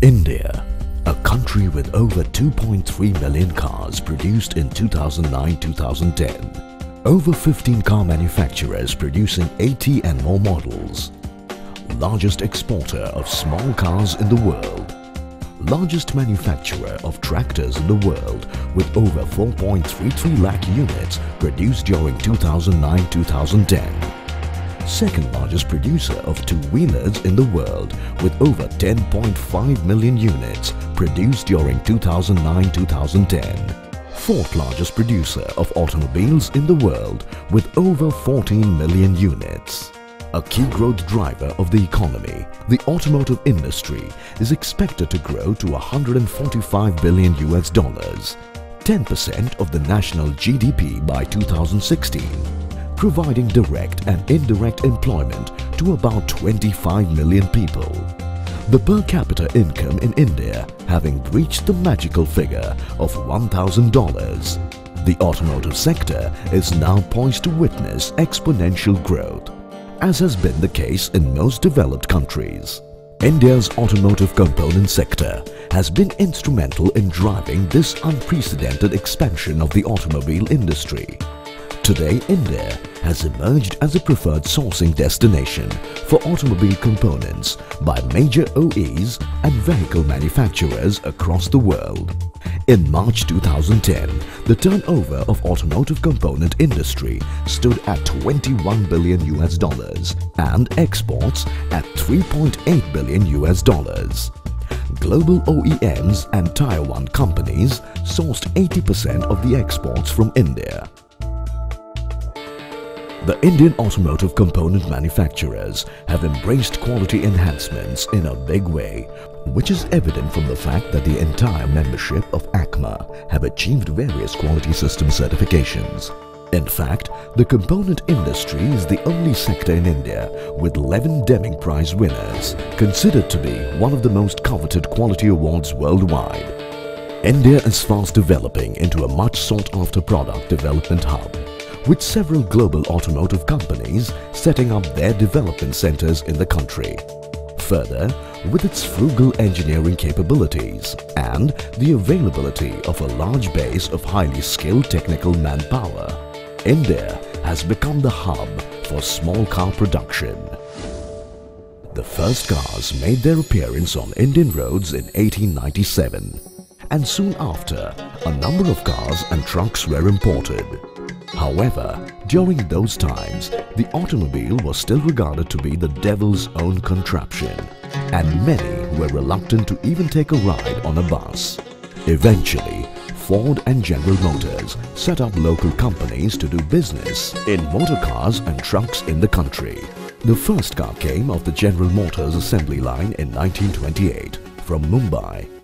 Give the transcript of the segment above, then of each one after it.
India, a country with over 2.3 million cars produced in 2009-2010. Over 15 car manufacturers producing 80 and more models. Largest exporter of small cars in the world. Largest manufacturer of tractors in the world with over 4.33 lakh units produced during 2009-2010 second largest producer of two-wheelers in the world with over 10.5 million units produced during 2009-2010. Fourth largest producer of automobiles in the world with over 14 million units. A key growth driver of the economy, the automotive industry is expected to grow to 145 billion US dollars, 10% of the national GDP by 2016 providing direct and indirect employment to about 25 million people. The per capita income in India having reached the magical figure of $1,000, the automotive sector is now poised to witness exponential growth, as has been the case in most developed countries. India's automotive component sector has been instrumental in driving this unprecedented expansion of the automobile industry. Today, India has emerged as a preferred sourcing destination for automobile components by major OEs and vehicle manufacturers across the world. In March 2010, the turnover of automotive component industry stood at 21 billion US dollars and exports at 3.8 billion US dollars. Global OEMs and Tier 1 companies sourced 80% of the exports from India. The Indian automotive component manufacturers have embraced quality enhancements in a big way, which is evident from the fact that the entire membership of ACMA have achieved various quality system certifications. In fact, the component industry is the only sector in India with 11 Deming Prize winners, considered to be one of the most coveted quality awards worldwide. India is fast developing into a much sought after product development hub with several global automotive companies setting up their development centers in the country. Further, with its frugal engineering capabilities and the availability of a large base of highly skilled technical manpower, India has become the hub for small car production. The first cars made their appearance on Indian roads in 1897 and soon after, a number of cars and trucks were imported. However, during those times, the automobile was still regarded to be the devil's own contraption and many were reluctant to even take a ride on a bus. Eventually, Ford and General Motors set up local companies to do business in motor cars and trucks in the country. The first car came off the General Motors assembly line in 1928 from Mumbai.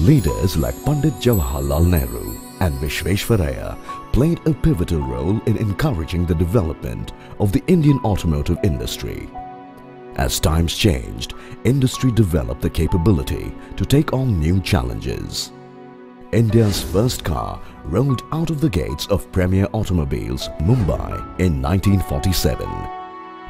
Leaders like Pandit Jawaharlal Nehru and Visvesvaraya played a pivotal role in encouraging the development of the Indian automotive industry. As times changed, industry developed the capability to take on new challenges. India's first car rolled out of the gates of Premier Automobiles, Mumbai in 1947.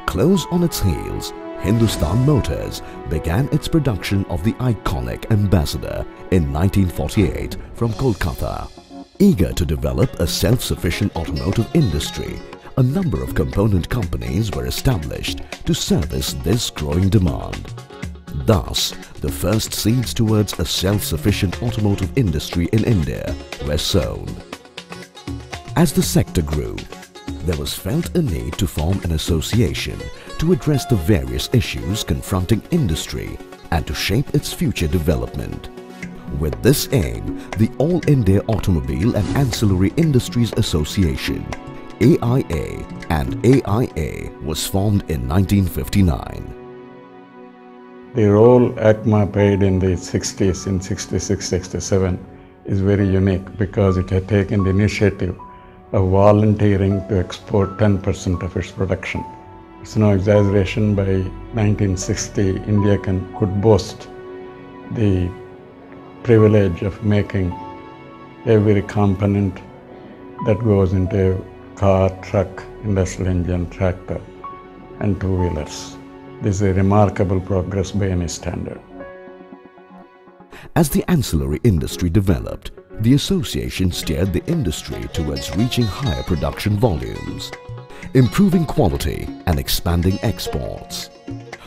Close on its heels, Hindustan Motors began its production of the iconic Ambassador in 1948 from Kolkata. Eager to develop a self-sufficient automotive industry, a number of component companies were established to service this growing demand. Thus, the first seeds towards a self-sufficient automotive industry in India were sown. As the sector grew, there was felt a need to form an association to address the various issues confronting industry and to shape its future development. With this aim, the All India Automobile and Ancillary Industries Association AIA and AIA was formed in 1959. The role ACMA played in the 60s, in 66, 67 is very unique because it had taken the initiative of volunteering to export 10% of its production. It's no exaggeration by 1960 India can, could boast the privilege of making every component that goes into a car, truck, industrial engine, tractor and two-wheelers. This is a remarkable progress by any standard. As the ancillary industry developed, the association steered the industry towards reaching higher production volumes, improving quality and expanding exports.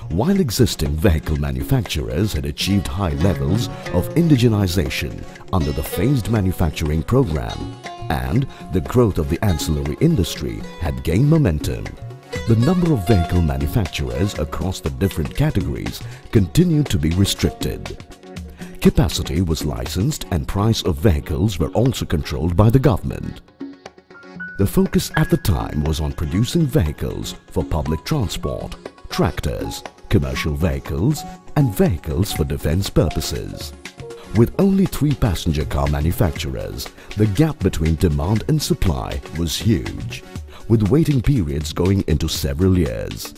While existing vehicle manufacturers had achieved high levels of indigenization under the phased manufacturing program and the growth of the ancillary industry had gained momentum, the number of vehicle manufacturers across the different categories continued to be restricted. Capacity was licensed and price of vehicles were also controlled by the government. The focus at the time was on producing vehicles for public transport, tractors, commercial vehicles and vehicles for defense purposes. With only three passenger car manufacturers, the gap between demand and supply was huge, with waiting periods going into several years.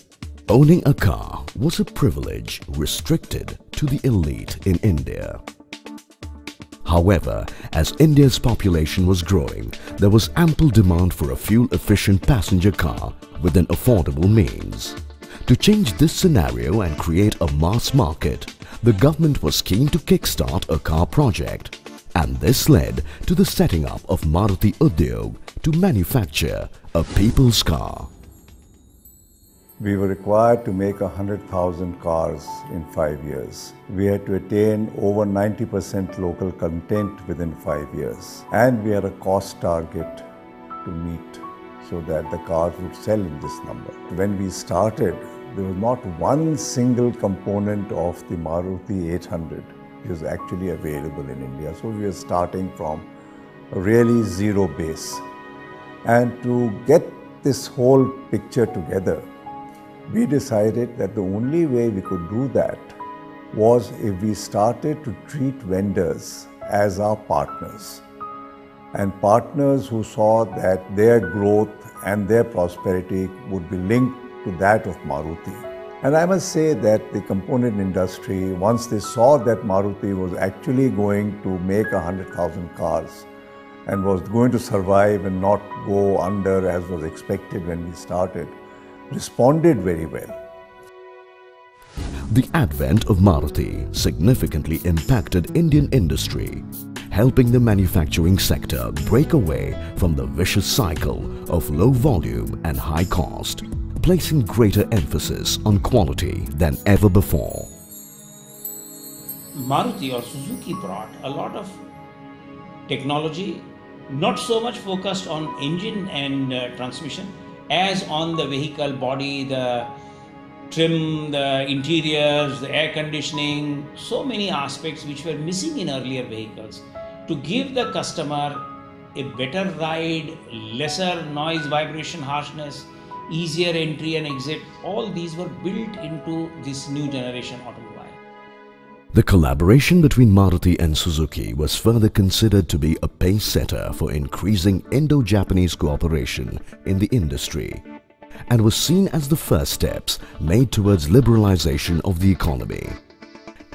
Owning a car was a privilege restricted to the elite in India. However, as India's population was growing, there was ample demand for a fuel-efficient passenger car with an affordable means. To change this scenario and create a mass market, the government was keen to kickstart a car project and this led to the setting up of Maruti Udyog to manufacture a people's car. We were required to make 100,000 cars in five years. We had to attain over 90% local content within five years. And we had a cost target to meet so that the cars would sell in this number. When we started, there was not one single component of the Maruti 800 which was actually available in India. So we were starting from a really zero base. And to get this whole picture together, we decided that the only way we could do that was if we started to treat vendors as our partners and partners who saw that their growth and their prosperity would be linked to that of Maruti. And I must say that the component industry, once they saw that Maruti was actually going to make 100,000 cars and was going to survive and not go under as was expected when we started, responded very well. The advent of Maruti significantly impacted Indian industry, helping the manufacturing sector break away from the vicious cycle of low volume and high cost, placing greater emphasis on quality than ever before. Maruti or Suzuki brought a lot of technology, not so much focused on engine and uh, transmission, as on the vehicle body, the trim, the interiors, the air conditioning, so many aspects which were missing in earlier vehicles to give the customer a better ride, lesser noise, vibration, harshness, easier entry and exit. All these were built into this new generation automobile. The collaboration between Maruti and Suzuki was further considered to be a pace setter for increasing Indo-Japanese cooperation in the industry and was seen as the first steps made towards liberalization of the economy.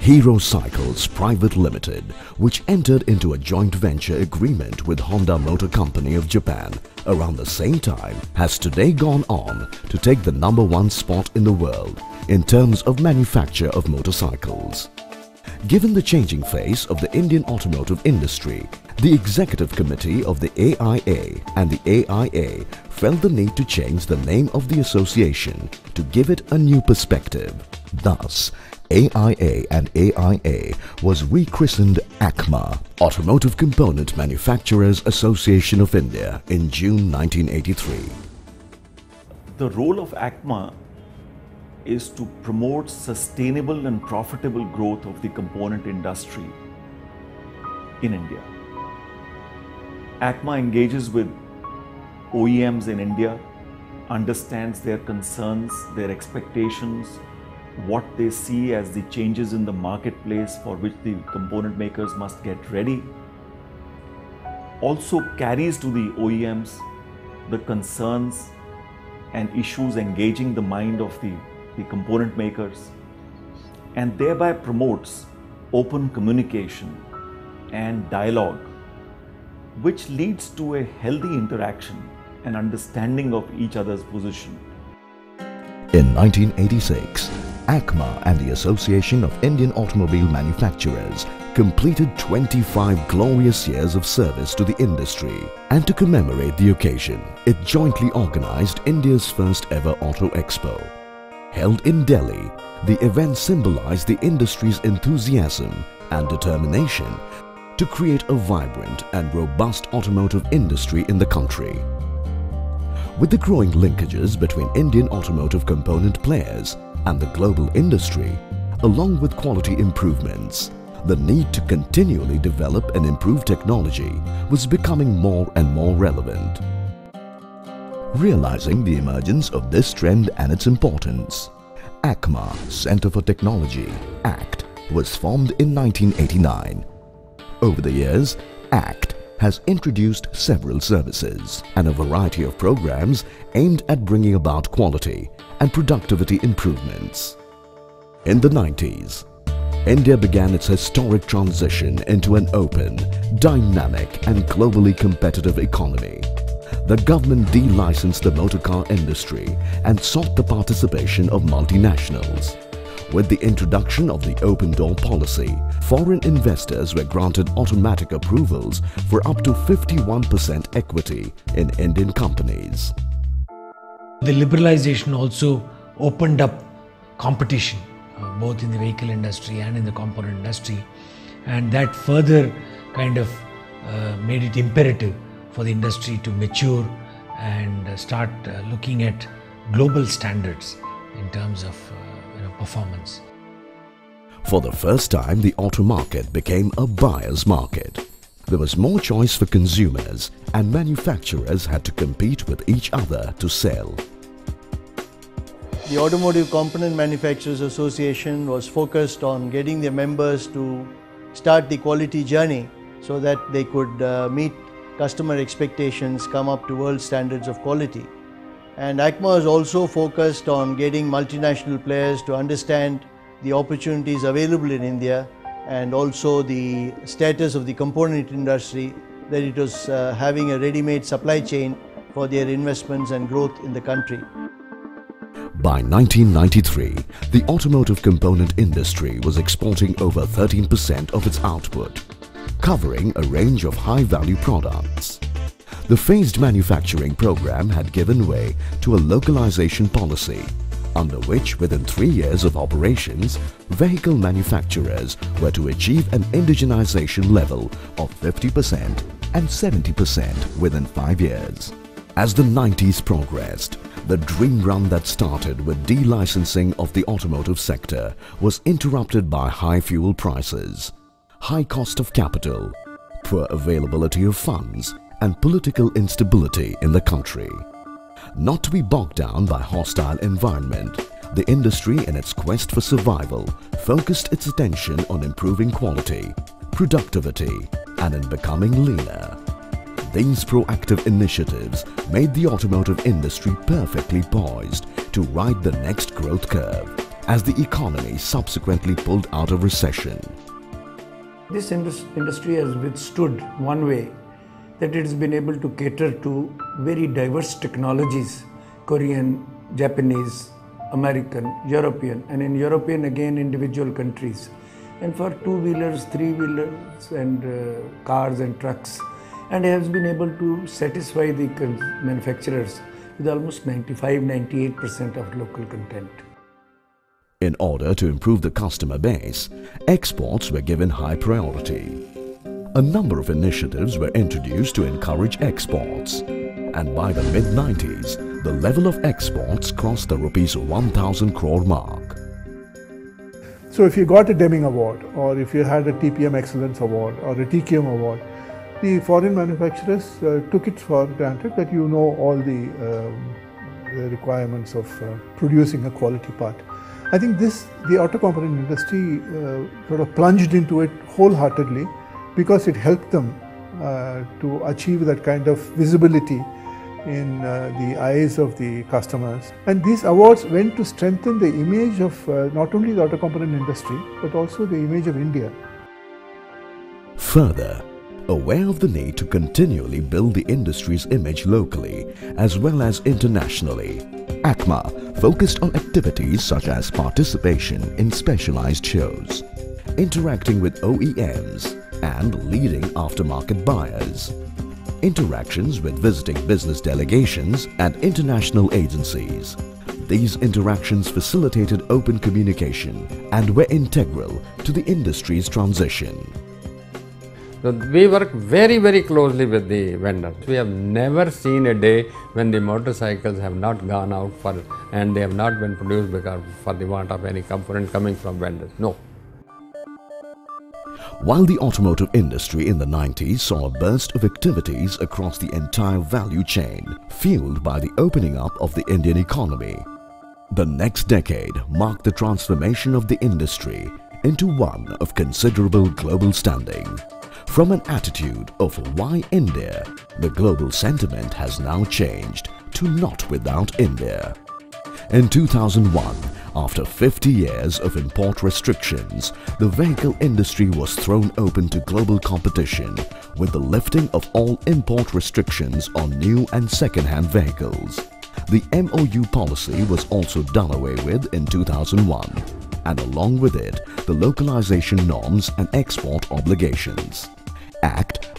Hero Cycles Private Limited, which entered into a joint venture agreement with Honda Motor Company of Japan around the same time, has today gone on to take the number one spot in the world in terms of manufacture of motorcycles. Given the changing face of the Indian automotive industry, the Executive Committee of the AIA and the AIA felt the need to change the name of the association to give it a new perspective. Thus, AIA and AIA was rechristened ACMA, Automotive Component Manufacturers Association of India in June 1983. The role of ACMA is to promote sustainable and profitable growth of the component industry in India. ACMA engages with OEMs in India, understands their concerns, their expectations, what they see as the changes in the marketplace for which the component makers must get ready. Also carries to the OEMs the concerns and issues engaging the mind of the, the component makers and thereby promotes open communication and dialogue, which leads to a healthy interaction and understanding of each other's position. In 1986, ACMA and the Association of Indian Automobile Manufacturers completed 25 glorious years of service to the industry. And to commemorate the occasion, it jointly organized India's first ever Auto Expo. Held in Delhi, the event symbolized the industry's enthusiasm and determination to create a vibrant and robust automotive industry in the country. With the growing linkages between Indian automotive component players and the global industry, along with quality improvements, the need to continually develop and improve technology was becoming more and more relevant. Realizing the emergence of this trend and its importance, ACMA Center for Technology, ACT, was formed in 1989. Over the years, ACT has introduced several services and a variety of programs aimed at bringing about quality and productivity improvements. In the 90s, India began its historic transition into an open, dynamic and globally competitive economy. The government delicensed the motor car industry and sought the participation of multinationals. With the introduction of the open door policy, foreign investors were granted automatic approvals for up to 51% equity in Indian companies. The liberalization also opened up competition, uh, both in the vehicle industry and in the component industry, and that further kind of uh, made it imperative for the industry to mature and start uh, looking at global standards in terms of uh, you know, performance. For the first time, the auto market became a buyer's market. There was more choice for consumers and manufacturers had to compete with each other to sell. The Automotive Component Manufacturers Association was focused on getting their members to start the quality journey so that they could uh, meet customer expectations, come up to world standards of quality. And ACMA is also focused on getting multinational players to understand the opportunities available in India and also the status of the component industry that it was uh, having a ready-made supply chain for their investments and growth in the country. By 1993, the automotive component industry was exporting over 13% of its output, covering a range of high-value products. The phased manufacturing program had given way to a localization policy under which within three years of operations, vehicle manufacturers were to achieve an indigenization level of 50% and 70% within five years. As the 90s progressed, the dream run that started with delicensing of the automotive sector was interrupted by high fuel prices, high cost of capital, poor availability of funds and political instability in the country. Not to be bogged down by hostile environment, the industry in its quest for survival focused its attention on improving quality, productivity and in becoming leaner. These proactive initiatives made the automotive industry perfectly poised to ride the next growth curve as the economy subsequently pulled out of recession. This industry has withstood one way that it has been able to cater to very diverse technologies Korean, Japanese, American, European, and in European again individual countries. And for two wheelers, three wheelers, and uh, cars and trucks, and has been able to satisfy the manufacturers with almost 95 98% of local content. In order to improve the customer base, exports were given high priority a number of initiatives were introduced to encourage exports. And by the mid-90s, the level of exports crossed the rupees 1000 crore mark. So if you got a Deming Award or if you had a TPM Excellence Award or a TQM Award, the foreign manufacturers uh, took it for granted that you know all the, um, requirements of uh, producing a quality part. I think this, the auto component industry uh, sort of plunged into it wholeheartedly because it helped them uh, to achieve that kind of visibility in uh, the eyes of the customers. And these awards went to strengthen the image of uh, not only the auto component industry but also the image of India. Further, aware of the need to continually build the industry's image locally as well as internationally, ACMA focused on activities such as participation in specialized shows, interacting with OEMs and leading aftermarket buyers, interactions with visiting business delegations and international agencies. These interactions facilitated open communication and were integral to the industry's transition. So we work very very closely with the vendors. We have never seen a day when the motorcycles have not gone out for and they have not been produced because for the want of any component coming from vendors. No. While the automotive industry in the 90s saw a burst of activities across the entire value chain, fueled by the opening up of the Indian economy, the next decade marked the transformation of the industry into one of considerable global standing. From an attitude of why India, the global sentiment has now changed to not without India. In 2001, after 50 years of import restrictions, the vehicle industry was thrown open to global competition with the lifting of all import restrictions on new and second-hand vehicles. The MOU policy was also done away with in 2001 and along with it the localization norms and export obligations.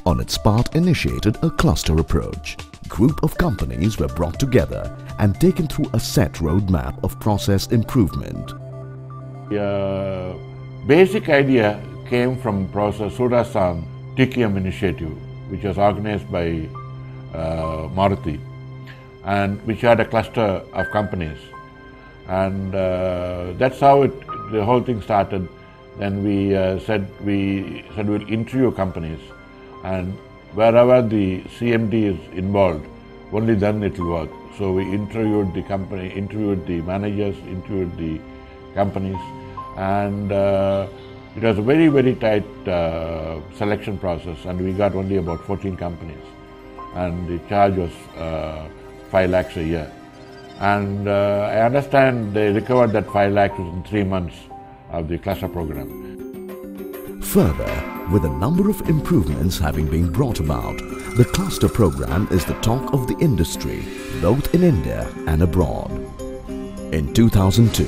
On its part initiated a cluster approach. Group of companies were brought together and taken through a set roadmap of process improvement. The uh, basic idea came from Professor Tsuda-san TQM initiative, which was organized by uh, Maruti and which had a cluster of companies. And uh, that's how it, the whole thing started. Then we uh, said we said we'll interview companies, and wherever the CMD is involved, only then it will work. So we interviewed the company, interviewed the managers, interviewed the companies, and uh, it was a very very tight uh, selection process, and we got only about 14 companies, and the charge was uh, 5 lakhs a year. And uh, I understand they recovered that 5 lakhs within three months of the cluster program. Further, with a number of improvements having been brought about, the cluster program is the talk of the industry both in India and abroad. In 2002,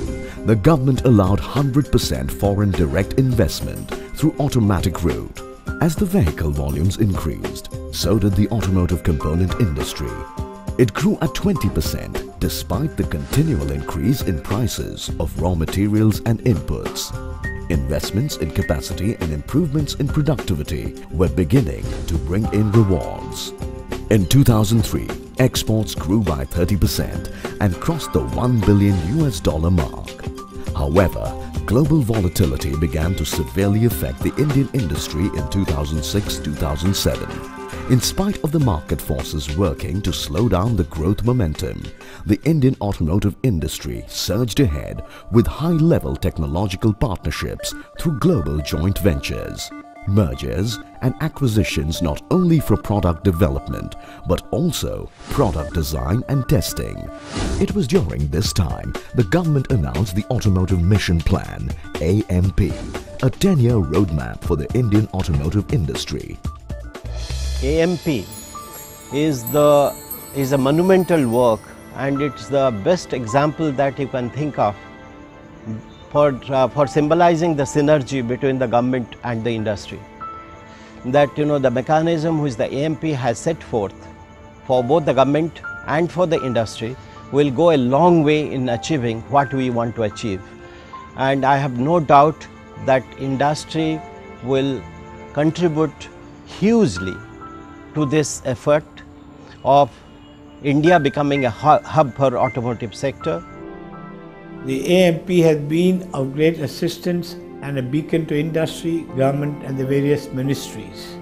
the government allowed 100% foreign direct investment through automatic route. As the vehicle volumes increased, so did the automotive component industry. It grew at 20% despite the continual increase in prices of raw materials and inputs. Investments in capacity and improvements in productivity were beginning to bring in rewards. In 2003, exports grew by 30% and crossed the 1 billion US dollar mark. However, global volatility began to severely affect the Indian industry in 2006-2007. In spite of the market forces working to slow down the growth momentum, the Indian automotive industry surged ahead with high-level technological partnerships through global joint ventures, mergers and acquisitions not only for product development but also product design and testing. It was during this time the government announced the Automotive Mission Plan AMP, a 10-year roadmap for the Indian automotive industry. AMP is the is a monumental work and it's the best example that you can think of for, uh, for symbolizing the synergy between the government and the industry. That you know the mechanism which the AMP has set forth for both the government and for the industry will go a long way in achieving what we want to achieve. And I have no doubt that industry will contribute hugely to this effort of India becoming a hub for automotive sector. The AMP has been of great assistance and a beacon to industry, government and the various ministries.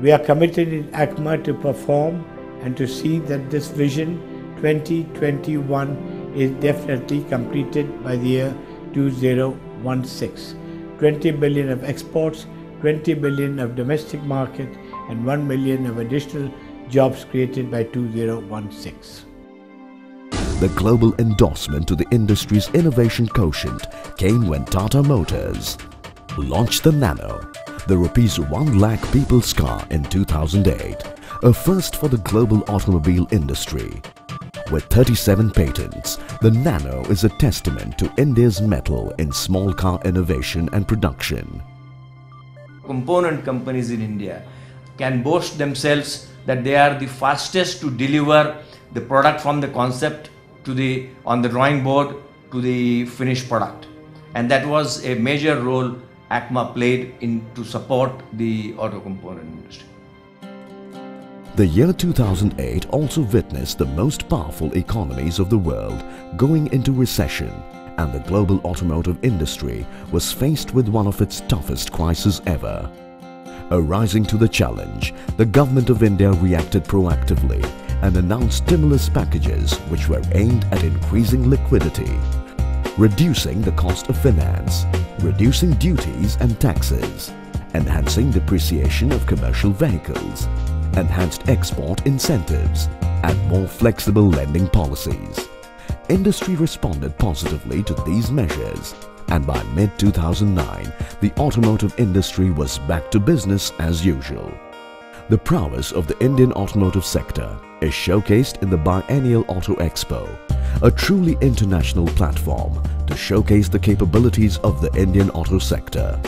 We are committed in ACMA to perform and to see that this vision 2021 is definitely completed by the year 2016. 20 billion of exports, 20 billion of domestic market and 1 million of additional jobs created by 2016. The global endorsement to the industry's innovation quotient came when Tata Motors launched the Nano, the rupees 1 lakh people's car in 2008, a first for the global automobile industry. With 37 patents, the Nano is a testament to India's mettle in small car innovation and production. Component companies in India can boast themselves that they are the fastest to deliver the product from the concept to the on the drawing board to the finished product and that was a major role ACMA played in to support the auto component industry. The year 2008 also witnessed the most powerful economies of the world going into recession and the global automotive industry was faced with one of its toughest crises ever. Arising to the challenge, the Government of India reacted proactively and announced stimulus packages which were aimed at increasing liquidity, reducing the cost of finance, reducing duties and taxes, enhancing depreciation of commercial vehicles, enhanced export incentives, and more flexible lending policies. Industry responded positively to these measures and by mid-2009, the automotive industry was back to business as usual. The prowess of the Indian automotive sector is showcased in the biennial Auto Expo, a truly international platform to showcase the capabilities of the Indian auto sector.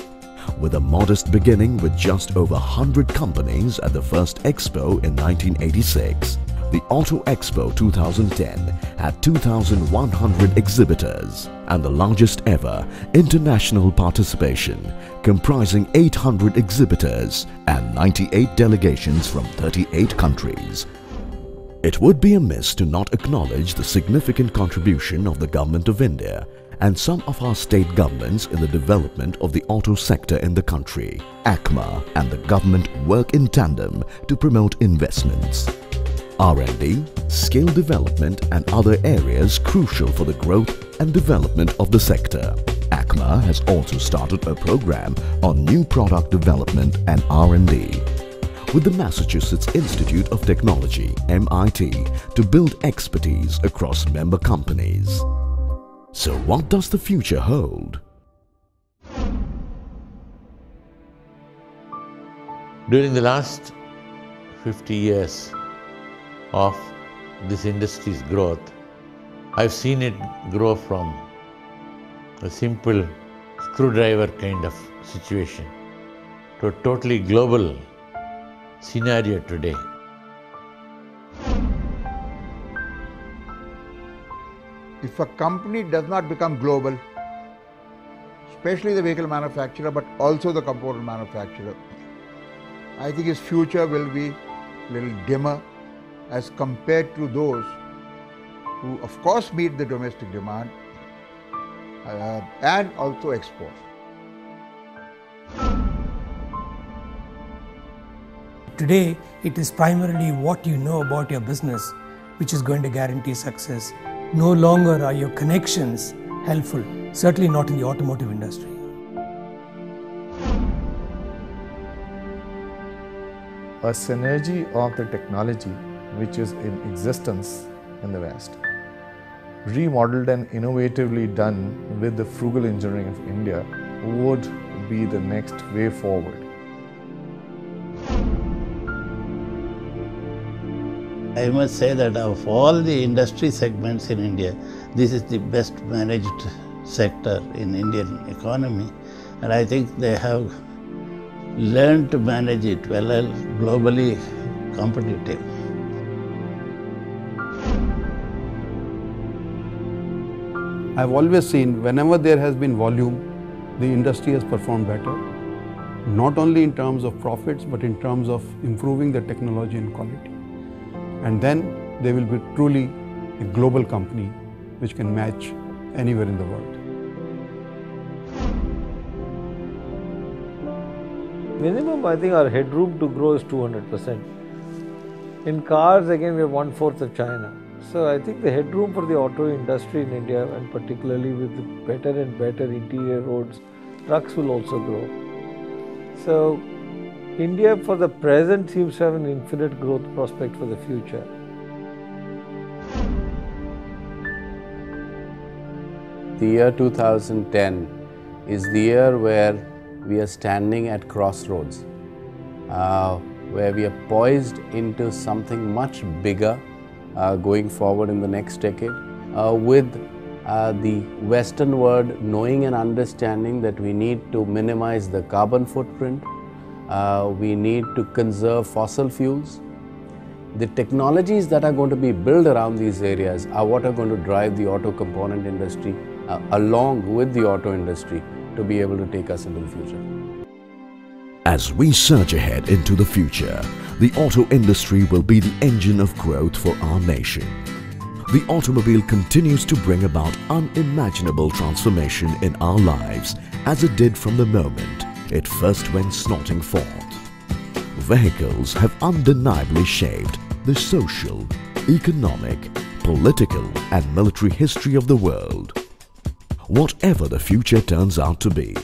With a modest beginning with just over 100 companies at the first expo in 1986, the Auto Expo 2010 had 2,100 exhibitors and the largest ever international participation comprising 800 exhibitors and 98 delegations from 38 countries. It would be amiss to not acknowledge the significant contribution of the Government of India and some of our state governments in the development of the auto sector in the country. ACMA and the government work in tandem to promote investments. R&D, skill development and other areas crucial for the growth and development of the sector. ACMA has also started a program on new product development and R&D with the Massachusetts Institute of Technology, MIT, to build expertise across member companies. So what does the future hold? During the last 50 years of this industry's growth, I've seen it grow from a simple screwdriver kind of situation to a totally global scenario today. If a company does not become global, especially the vehicle manufacturer, but also the component manufacturer, I think its future will be a little dimmer as compared to those who, of course, meet the domestic demand uh, and also export. Today, it is primarily what you know about your business which is going to guarantee success. No longer are your connections helpful, certainly not in the automotive industry. A synergy of the technology which is in existence in the West, remodeled and innovatively done with the frugal engineering of India would be the next way forward. I must say that of all the industry segments in India, this is the best managed sector in Indian economy and I think they have learned to manage it well, globally competitive. I've always seen whenever there has been volume, the industry has performed better, not only in terms of profits, but in terms of improving the technology and quality and then they will be truly a global company which can match anywhere in the world. Minimum, I think our headroom to grow is 200%. In cars, again, we have one fourth of China. So I think the headroom for the auto industry in India, and particularly with better and better interior roads, trucks will also grow. So India for the present seems to have an infinite growth prospect for the future. The year 2010 is the year where we are standing at crossroads, uh, where we are poised into something much bigger going forward in the next decade, uh, with uh, the Western world knowing and understanding that we need to minimize the carbon footprint, uh, we need to conserve fossil fuels. The technologies that are going to be built around these areas are what are going to drive the auto component industry uh, along with the auto industry to be able to take us into the future. As we surge ahead into the future, the auto industry will be the engine of growth for our nation. The automobile continues to bring about unimaginable transformation in our lives as it did from the moment it first went snorting forth. Vehicles have undeniably shaped the social, economic, political and military history of the world. Whatever the future turns out to be,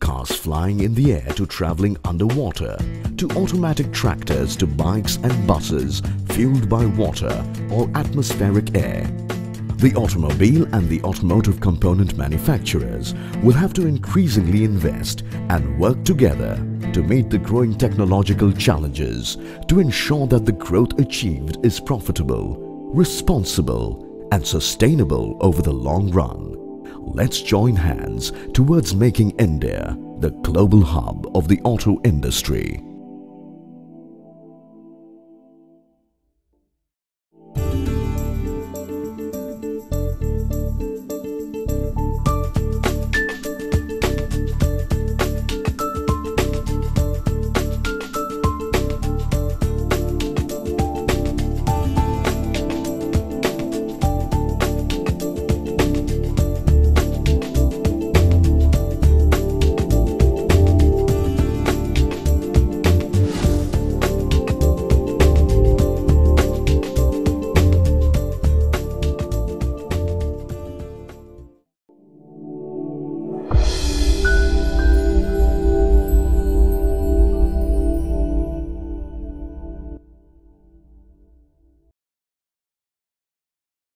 cars flying in the air to traveling underwater, to automatic tractors to bikes and buses fueled by water or atmospheric air, the automobile and the automotive component manufacturers will have to increasingly invest and work together to meet the growing technological challenges to ensure that the growth achieved is profitable, responsible and sustainable over the long run. Let's join hands towards making India the global hub of the auto industry.